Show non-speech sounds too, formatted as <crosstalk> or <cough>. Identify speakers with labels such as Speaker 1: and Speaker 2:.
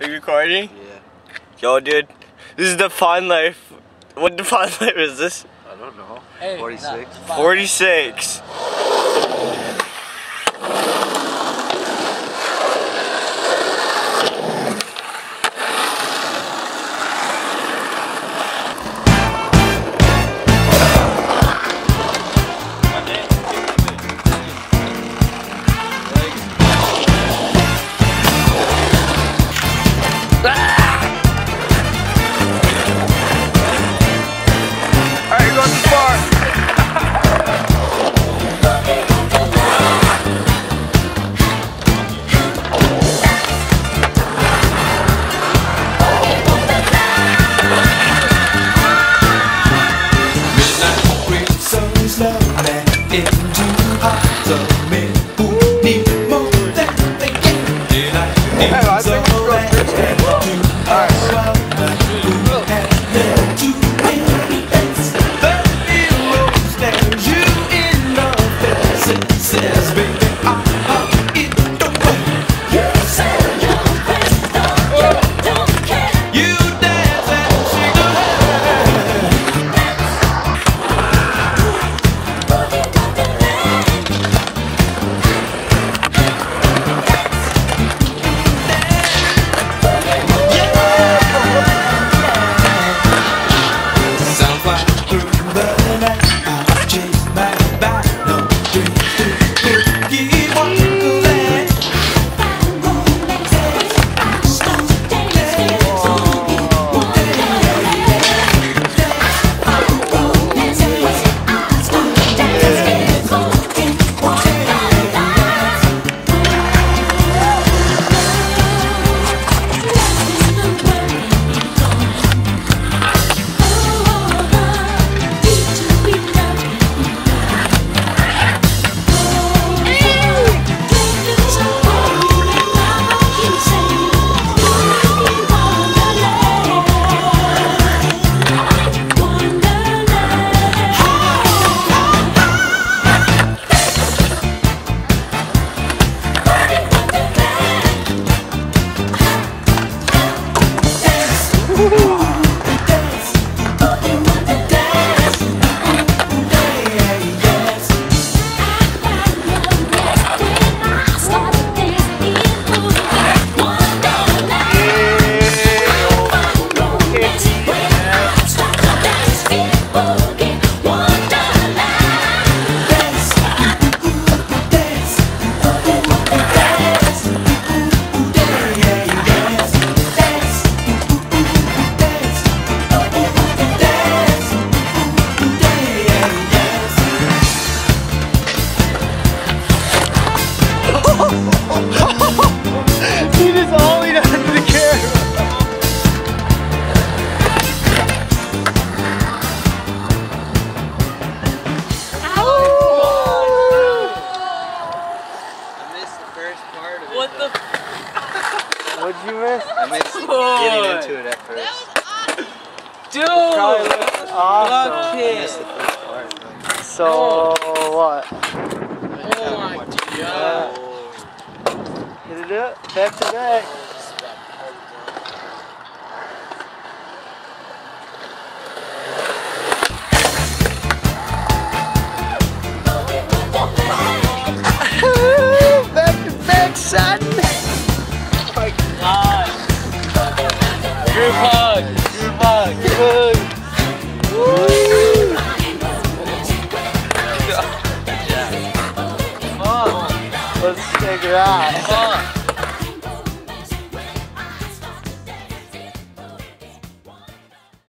Speaker 1: Are you recording?
Speaker 2: Yeah.
Speaker 1: Yo, dude, this is DefineLife. What the fun <laughs> life is this?
Speaker 2: I don't know.
Speaker 3: Hey,
Speaker 2: 46.
Speaker 1: 46. camera.
Speaker 2: I missed getting into it at first.
Speaker 3: Dude!
Speaker 1: Probably awesome.
Speaker 2: Bucket.
Speaker 1: So oh. what?
Speaker 3: Oh my god.
Speaker 1: Hit it up, back to back. Let's figure out.